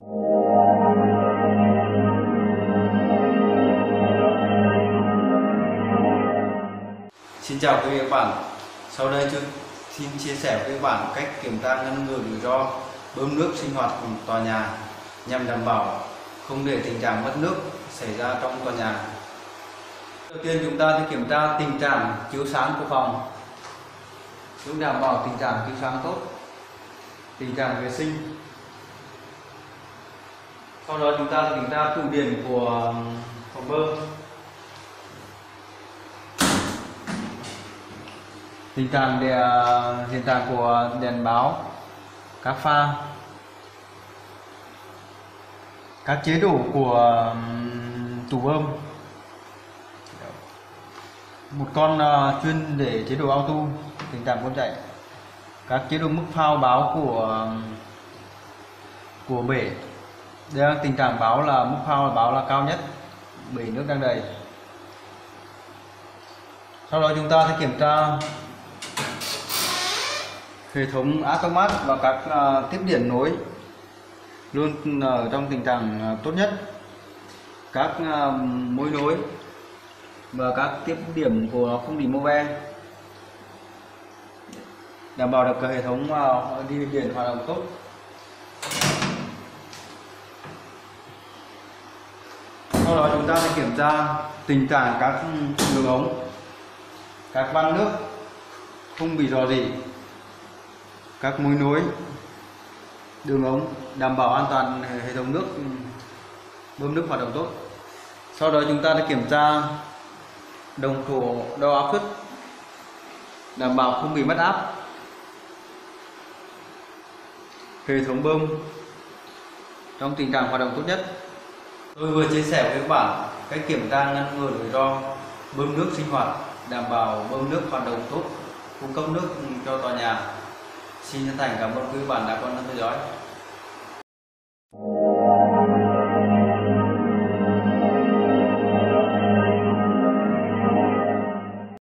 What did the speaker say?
Xin chào quý vị các bạn. Sau đây tôi xin chia sẻ với các bạn cách kiểm tra ngăn ngừa rủi ro bơm nước sinh hoạt của tòa nhà nhằm đảm bảo không để tình trạng mất nước xảy ra trong tòa nhà. Đầu tiên chúng ta sẽ kiểm tra tình trạng chiếu sáng của phòng. Chúng đảm bảo tình trạng chiếu sáng tốt, tình trạng vệ sinh. Sau đó chúng ta chúng ta tụ điểm của um, phòng bơm. Hình trạng để, à, hiện tại của đèn báo các pha. Các chế độ của um, tủ bơm. Một con à, chuyên để chế độ auto tình trạng con chạy. Các chế độ mức phao báo của um, của bể đây tình trạng báo là mức phao là báo là cao nhất bể nước đang đầy. Sau đó chúng ta sẽ kiểm tra hệ thống automat và các à, tiếp điện nối luôn à, ở trong tình trạng à, tốt nhất. Các mối nối và các tiếp điểm của nó không bị mô ve đảm bảo được hệ thống đi điện hoạt động tốt. Sau đó chúng ta sẽ kiểm tra tình trạng các đường ống. Các van nước không bị rò rỉ các mối nối đường ống đảm bảo an toàn hệ thống nước, bơm nước hoạt động tốt. Sau đó chúng ta sẽ kiểm tra đồng thổ đo áp suất, đảm bảo không bị mất áp. Hệ thống bơm trong tình trạng hoạt động tốt nhất tôi vừa chia sẻ với các bạn cách kiểm tra ngăn ngừa rủi ro bơm nước sinh hoạt, đảm bảo bơm nước hoạt động tốt, cung cấp nước cho tòa nhà Xin chân thành cảm ơn quý bạn đã quan tâm theo dõi.